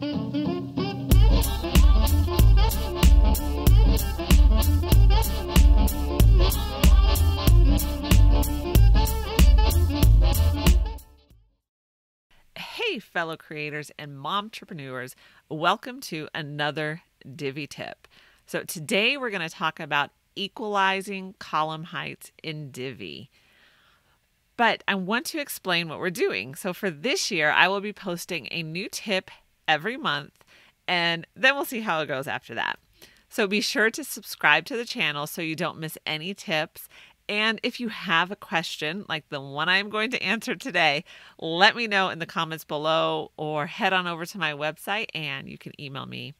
Hey, fellow creators and mom entrepreneurs, welcome to another Divi tip. So, today we're going to talk about equalizing column heights in Divi. But I want to explain what we're doing. So, for this year, I will be posting a new tip every month, and then we'll see how it goes after that. So, be sure to subscribe to the channel so you don't miss any tips and if you have a question like the one I'm going to answer today, let me know in the comments below or head on over to my website and you can email me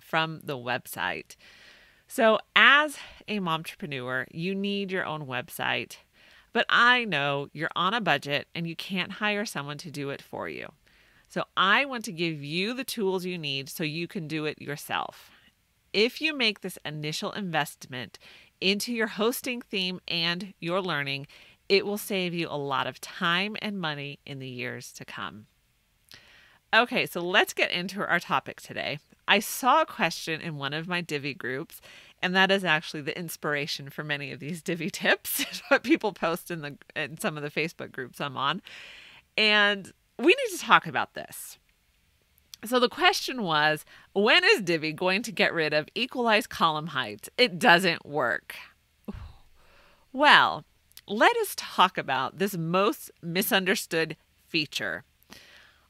from the website. So, as a momtrepreneur, you need your own website, but I know you're on a budget and you can't hire someone to do it for you. So, I want to give you the tools you need so you can do it yourself. If you make this initial investment into your hosting theme and your learning, it will save you a lot of time and money in the years to come. Okay, so let's get into our topic today. I saw a question in one of my Divi groups, and that is actually the inspiration for many of these Divi tips, what people post in the in some of the Facebook groups I'm on. And we need to talk about this. So the question was when is Divi going to get rid of equalized column heights? It doesn't work. Well, let us talk about this most misunderstood feature.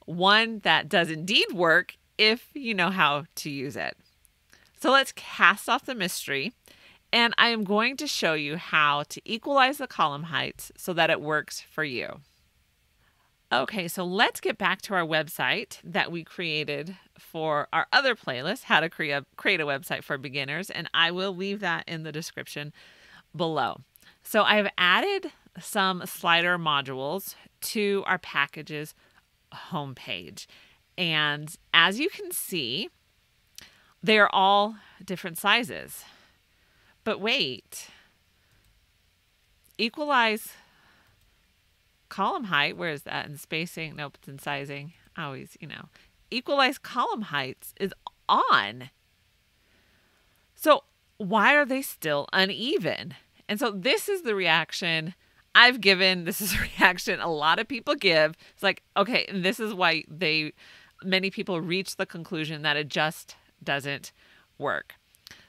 One that does indeed work if you know how to use it. So let's cast off the mystery, and I am going to show you how to equalize the column heights so that it works for you. Okay, so let's get back to our website that we created for our other playlist, how to create a, create a website for beginners, and I will leave that in the description below. So I've added some slider modules to our packages homepage. And as you can see, they're all different sizes. But wait, equalize column height, where is that in spacing? Nope, it's in sizing. Always, you know, equalize column heights is on. So why are they still uneven? And so this is the reaction I've given. This is a reaction a lot of people give. It's like, okay, and this is why they many people reach the conclusion that it just doesn't work.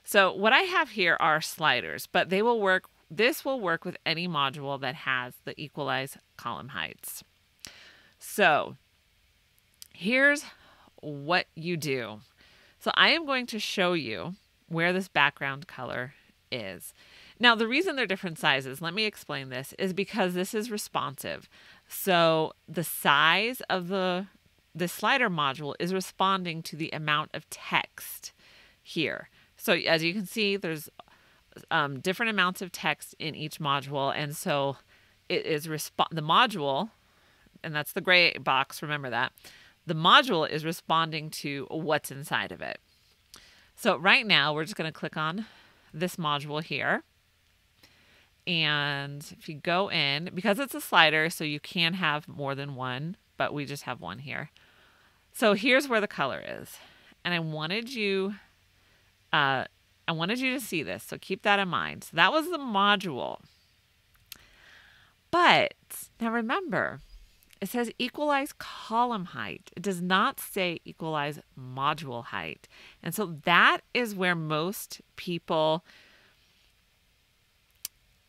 So what I have here are sliders, but they will work this will work with any module that has the equalize column heights. So here's what you do. So I am going to show you where this background color is. Now, the reason they're different sizes, let me explain this, is because this is responsive. So the size of the the slider module is responding to the amount of text here. So as you can see, there's um, different amounts of text in each module. And so it is resp- the module, and that's the gray box, remember that. The module is responding to what's inside of it. So right now, we're just going to click on this module here. And if you go in, because it's a slider, so you can have more than one, but we just have one here. So here's where the color is. And I wanted you uh, I wanted you to see this, so keep that in mind. So that was the module. But now remember, it says equalize column height. It does not say equalize module height. And so that is where most people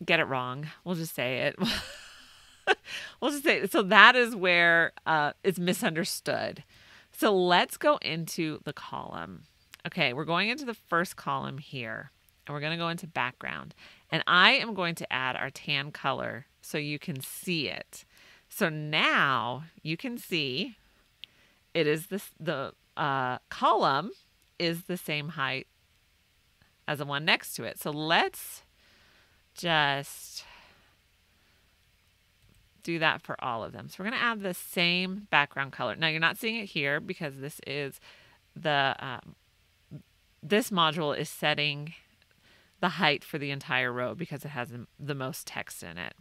get it wrong. We'll just say it. we'll just say it. So that is where uh, it's misunderstood. So let's go into the column. Okay, we're going into the first column here, and we're going to go into background. And I am going to add our tan color so you can see it. So now you can see it is this the uh, column is the same height as the one next to it. So let's just do that for all of them. So we're going to add the same background color. Now you're not seeing it here because this is the um, this module is setting the height for the entire row because it has the most text in it.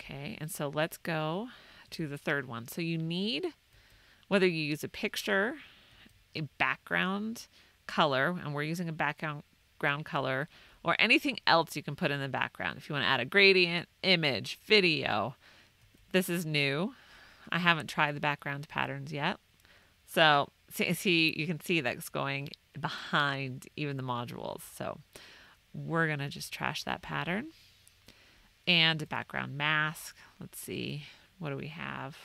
Okay, and so let's go to the third one. So you need, Whether you use a picture, a background color, and we're using a background ground color, or anything else you can put in the background. If you want to add a gradient, image, video, this is new. I haven't tried the background patterns yet. So see, you can see that's going behind even the modules. So we're going to just trash that pattern. And a background mask. Let's see, what do we have?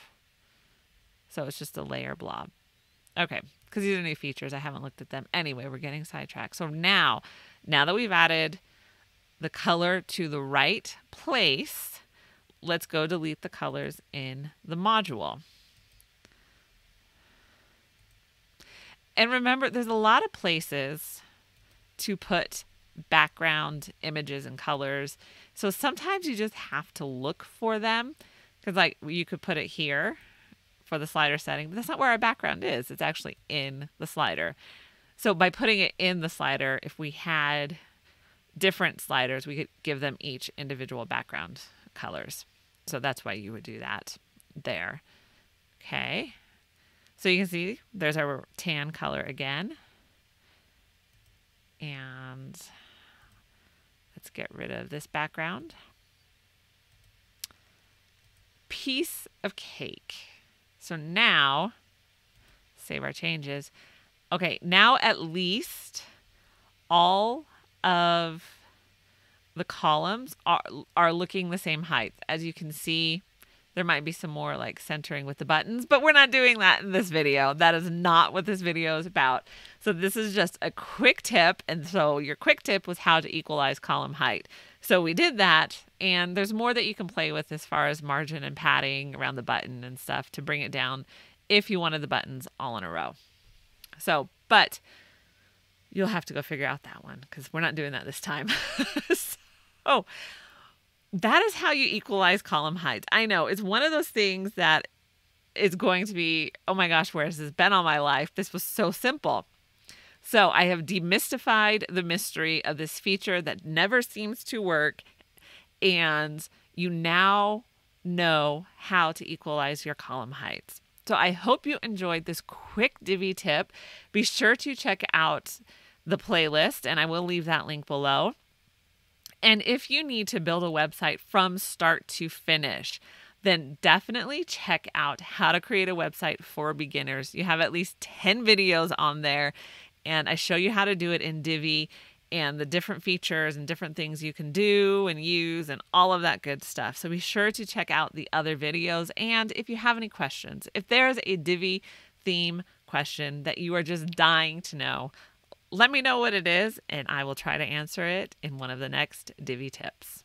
So it's just a layer blob. Okay, because these are new features. I haven't looked at them. Anyway, we're getting sidetracked. So now, now that we've added the color to the right place, let's go delete the colors in the module. And remember, there's a lot of places to put background images and colors. So sometimes you just have to look for them because, like, you could put it here for the slider setting, but that's not where our background is. It's actually in the slider. So by putting it in the slider, if we had different sliders, we could give them each individual background colors. So that's why you would do that there. Okay. So you can see there's our tan color again. And let's get rid of this background. Piece of cake. So now, save our changes. Okay, now at least all of the columns are, are looking the same height. As you can see, there might be some more like centering with the buttons, but we're not doing that in this video. That is not what this video is about. So this is just a quick tip. And so your quick tip was how to equalize column height. So we did that and there's more that you can play with as far as margin and padding around the button and stuff to bring it down if you wanted the buttons all in a row. So, but you'll have to go figure out that one because we're not doing that this time. so, that is how you equalize column heights. I know it's one of those things that is going to be, oh my gosh, where has this been all my life? This was so simple. So I have demystified the mystery of this feature that never seems to work. And you now know how to equalize your column heights. So I hope you enjoyed this quick Divi tip. Be sure to check out the playlist, and I will leave that link below. And if you need to build a website from start to finish, then definitely check out how to create a website for beginners. You have at least 10 videos on there, and I show you how to do it in Divi and the different features and different things you can do and use and all of that good stuff. So be sure to check out the other videos. And if you have any questions, if there's a Divi theme question that you are just dying to know, let me know what it is, and I will try to answer it in one of the next Divi tips.